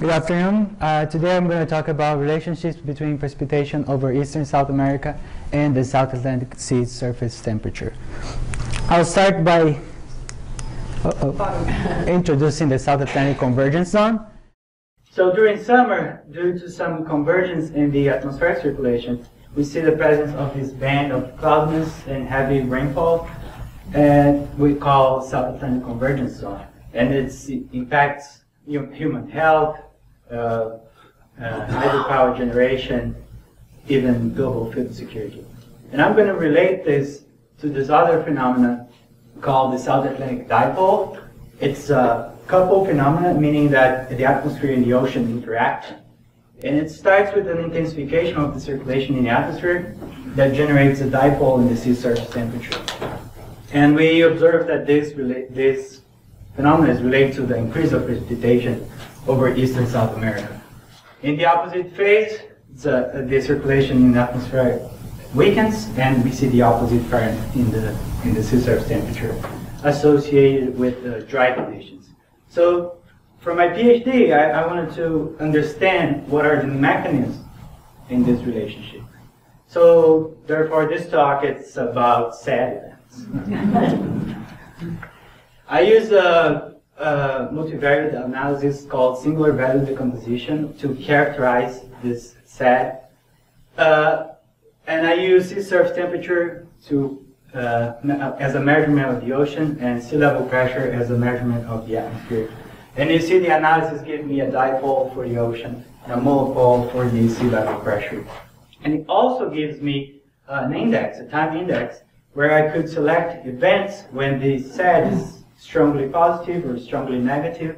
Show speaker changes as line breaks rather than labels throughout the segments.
Good afternoon. Uh, today I'm going to talk about relationships between precipitation over eastern South America and the South Atlantic Sea surface temperature. I'll start by uh-oh, introducing the South Atlantic Convergence Zone. So during summer, due to some convergence in the atmospheric circulation, we see the presence of this band of cloudiness and heavy rainfall, and we call South Atlantic Convergence Zone. And it's, it impacts human health, uh, uh, hydropower generation, even global food security. And I'm going to relate this to this other phenomenon called the South Atlantic Dipole. It's a couple phenomenon, meaning that the atmosphere and the ocean interact. And it starts with an intensification of the circulation in the atmosphere that generates a dipole in the sea surface temperature. And we observe that this, this phenomenon is related to the increase of precipitation over eastern South America. In the opposite phase, uh, the circulation in the atmosphere weakens, and we see the opposite current in the in the sea surface temperature associated with uh, dry conditions. So, for my PhD, I, I wanted to understand what are the mechanisms in this relationship. So, therefore, this talk is about sad events. I use a, a multivariate analysis called singular value decomposition to characterize this set. Uh, and I use sea surface temperature to uh, as a measurement of the ocean and sea level pressure as a measurement of the atmosphere. And you see the analysis gives me a dipole for the ocean and a monopole for the sea level pressure. And it also gives me an index, a time index, where I could select events when the SAD is strongly positive or strongly negative.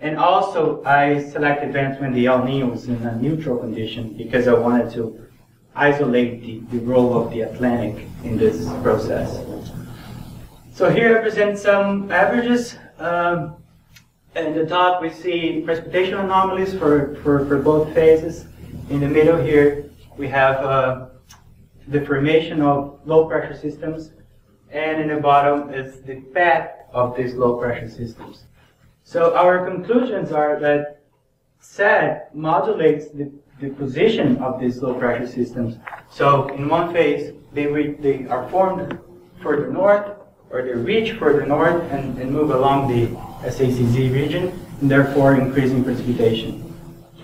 And also I select events when the El Nino is in a neutral condition because I wanted to isolate the, the role of the Atlantic in this process. So here I present some averages. Um, in the top we see precipitation anomalies for, for, for both phases. In the middle here we have uh, the formation of low pressure systems and in the bottom is the path of these low pressure systems. So our conclusions are that SAD modulates the the position of these low pressure systems. So in one phase, they, they are formed further north, or they reach further north and, and move along the SACZ region, and therefore increasing precipitation.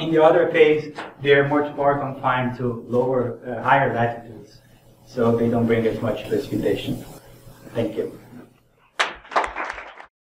In the other phase, they are much more confined to lower, uh, higher latitudes, so they don't bring as much precipitation. Thank you.